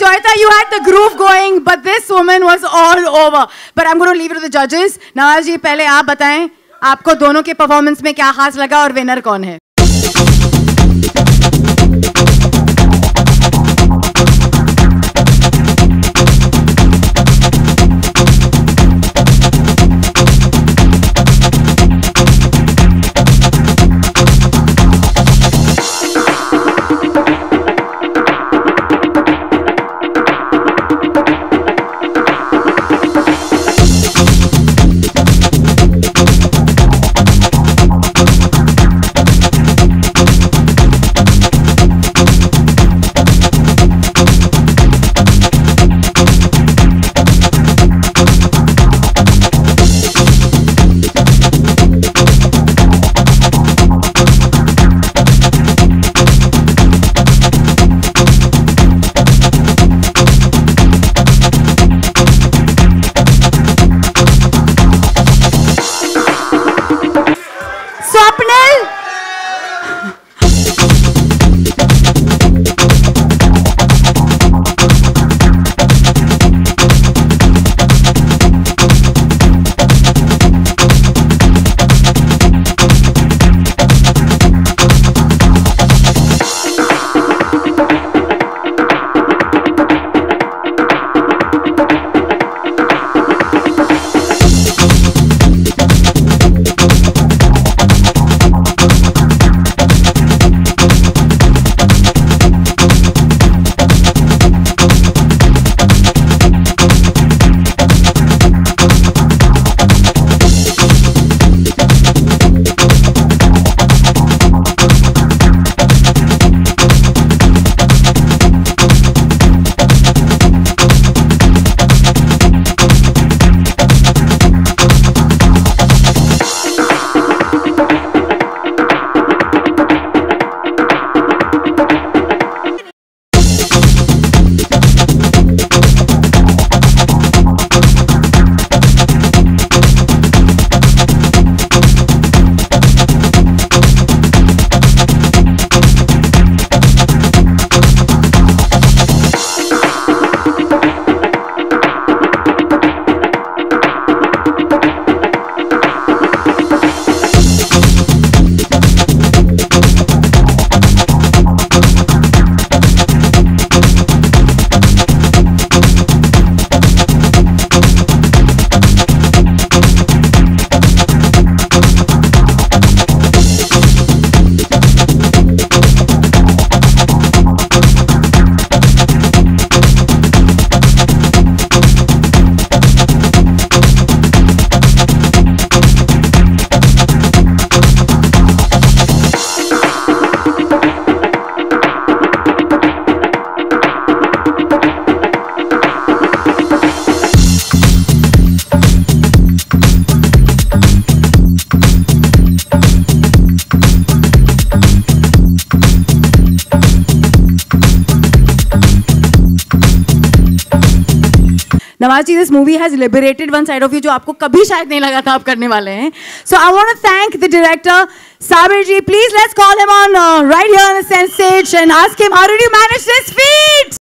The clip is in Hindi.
Joyita, you had the groove going, but this woman was all over. But I'm going to leave it to the judges. Nawaz ji, pehle aap बताएँ aapko dono ke performance mein kya khas laga aur winner कौन hai? स्वप्ने Nawaz ji this movie has liberated one side of you जो आपको कभी शायद नहीं लगा था आप करने वाले हैं। So I want thank the director Sabir ji please let's call him on right here on the stage and ask him how did you manage this feat